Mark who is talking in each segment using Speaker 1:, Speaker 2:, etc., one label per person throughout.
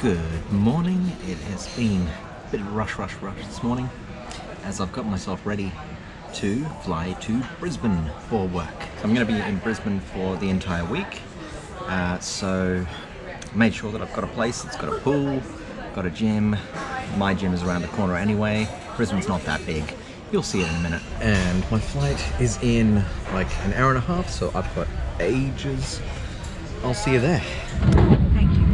Speaker 1: Good morning. It has been a bit of a rush, rush, rush this morning as I've got myself ready to fly to Brisbane for work. So I'm going to be in Brisbane for the entire week. Uh, so I made sure that I've got a place that's got a pool, got a gym. My gym is around the corner anyway. Brisbane's not that big. You'll see it in a minute. And my flight is in like an hour and a half, so I've got ages. I'll see you there.
Speaker 2: Thank you.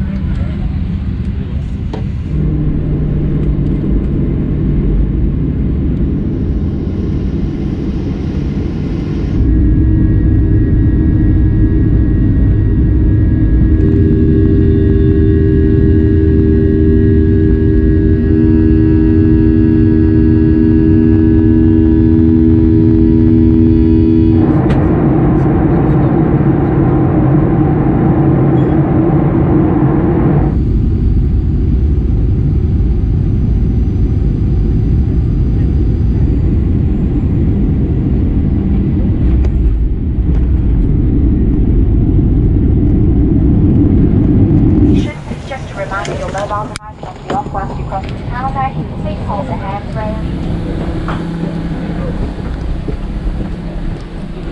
Speaker 3: Just a reminder, your mobile device must be off whilst you cross the calendar. Please hold the handrail.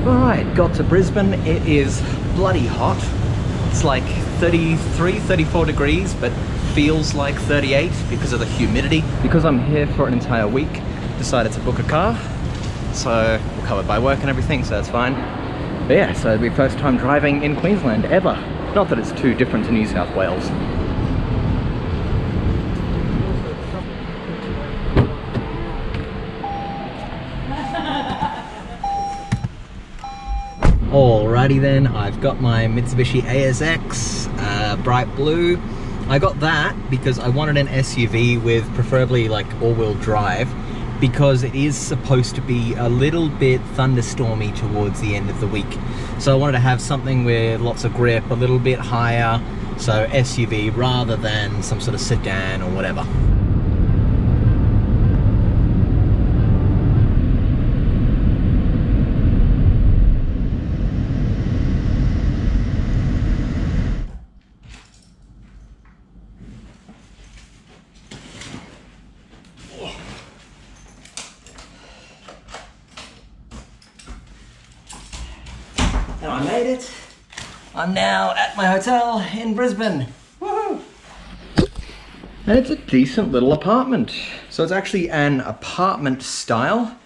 Speaker 1: Ah, right, got to Brisbane. It is bloody hot. It's like 33, 34 degrees, but feels like 38 because of the humidity. Because I'm here for an entire week, decided to book a car. So we're covered by work and everything, so that's fine. But yeah, so it'll be first time driving in Queensland ever. Not that it's too different to New South Wales. Then, I've got my Mitsubishi ASX uh, bright blue. I got that because I wanted an SUV with preferably like all-wheel drive because it is supposed to be a little bit thunderstormy towards the end of the week. So I wanted to have something with lots of grip, a little bit higher, so SUV rather than some sort of sedan or whatever. I made it. I'm now at my hotel in Brisbane. Woohoo! And it's a decent little apartment. So it's actually an apartment style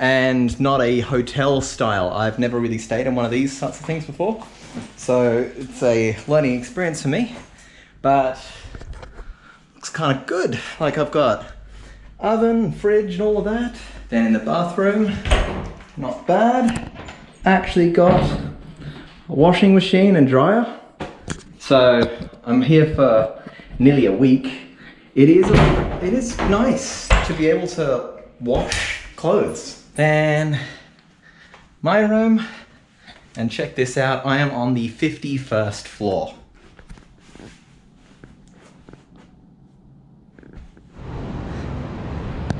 Speaker 1: and not a hotel style. I've never really stayed in one of these sorts of things before. So it's a learning experience for me. But looks kind of good. Like I've got oven, fridge and all of that. Then in the bathroom, not bad. Actually got washing machine and dryer. So I'm here for nearly a week. It is it is nice to be able to wash clothes. Then my room, and check this out. I am on the 51st floor.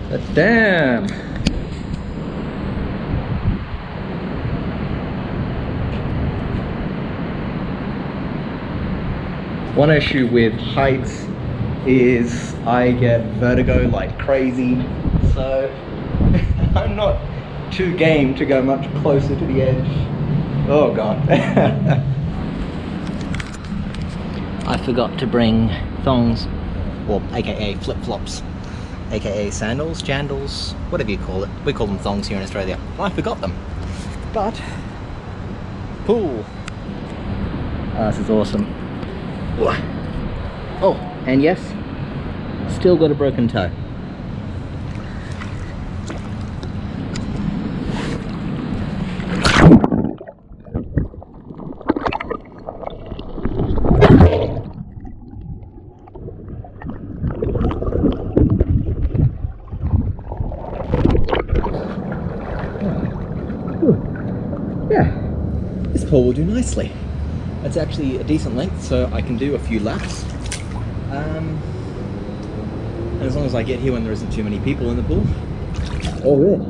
Speaker 1: But damn. One issue with heights is I get vertigo like crazy, so I'm not too game to go much closer to the edge. Oh god. I forgot to bring thongs, or aka flip-flops, aka sandals, jandals, whatever you call it. We call them thongs here in Australia. I forgot them. But, pool. Oh, this is awesome. Oh, and yes, still got a broken toe. Oh. Yeah, this pool will do nicely. It's actually a decent length, so I can do a few laps. Um, and as long as I get here when there isn't too many people in the pool, all good.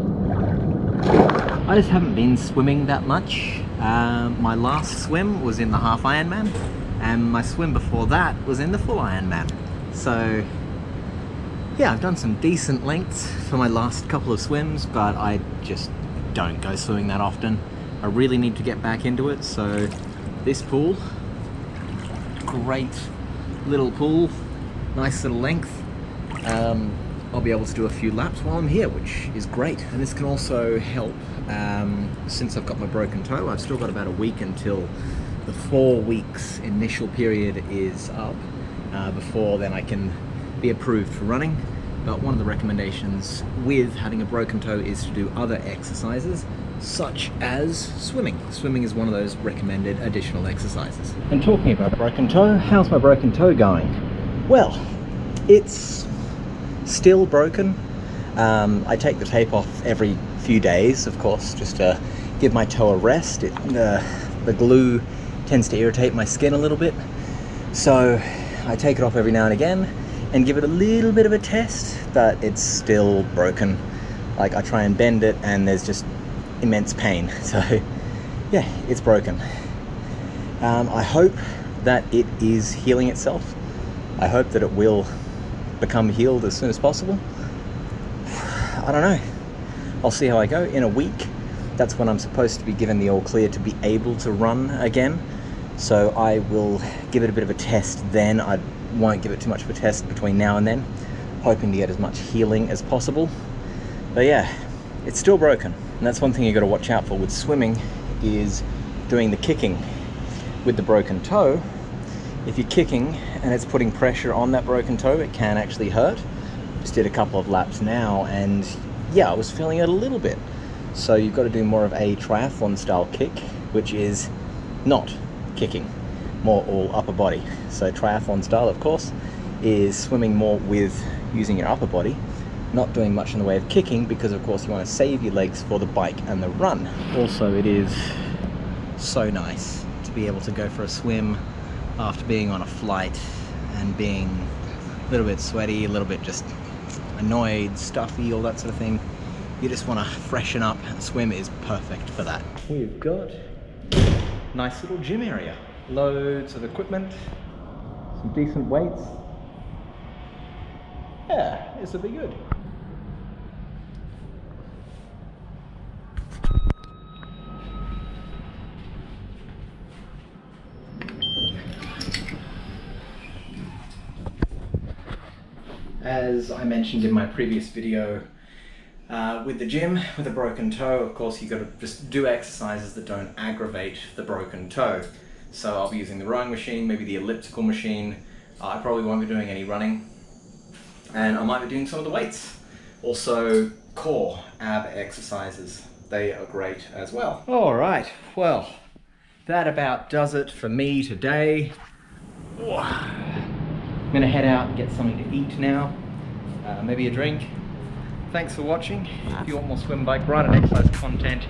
Speaker 1: I just haven't been swimming that much. Um, my last swim was in the half Ironman, and my swim before that was in the full Ironman. So yeah, I've done some decent lengths for my last couple of swims, but I just don't go swimming that often. I really need to get back into it, so this pool, great little pool, nice little length. Um, I'll be able to do a few laps while I'm here, which is great. And this can also help, um, since I've got my broken toe, I've still got about a week until the four weeks initial period is up. Uh, before then I can be approved for running. But one of the recommendations with having a broken toe is to do other exercises such as swimming. Swimming is one of those recommended additional exercises. And talking about broken toe, how's my broken toe going? Well, it's still broken. Um, I take the tape off every few days, of course, just to give my toe a rest. It, uh, the glue tends to irritate my skin a little bit, so I take it off every now and again and give it a little bit of a test, but it's still broken. Like I try and bend it and there's just immense pain. So yeah, it's broken. Um, I hope that it is healing itself. I hope that it will become healed as soon as possible. I don't know. I'll see how I go. In a week, that's when I'm supposed to be given the all clear to be able to run again. So I will give it a bit of a test then. I won't give it too much of a test between now and then, hoping to get as much healing as possible. But yeah, it's still broken. And that's one thing you've got to watch out for with swimming is doing the kicking with the broken toe. If you're kicking and it's putting pressure on that broken toe, it can actually hurt. Just did a couple of laps now and yeah, I was feeling it a little bit. So you've got to do more of a triathlon style kick, which is not kicking, more all upper body. So triathlon style, of course, is swimming more with using your upper body, not doing much in the way of kicking because of course you want to save your legs for the bike and the run. Also it is so nice to be able to go for a swim after being on a flight and being a little bit sweaty, a little bit just annoyed, stuffy, all that sort of thing. You just want to freshen up. And swim is perfect for that. We've got nice little gym area. Loads of equipment, some decent weights. Yeah, this will be good. As I mentioned in my previous video, uh, with the gym, with a broken toe, of course, you've got to just do exercises that don't aggravate the broken toe. So I'll be using the rowing machine, maybe the elliptical machine. I probably won't be doing any running. And I might be doing some of the weights. Also, core ab exercises. They are great as well. All right, well, that about does it for me today. I'm gonna head out and get something to eat now. Uh, maybe a drink. Thanks for watching. If you want more swim, bike, ride and exercise content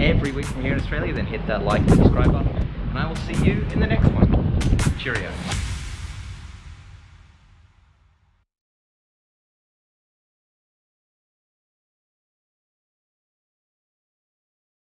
Speaker 1: every week from here in Australia, then hit that like and subscribe button. And I will see you in the next one. Cheerio.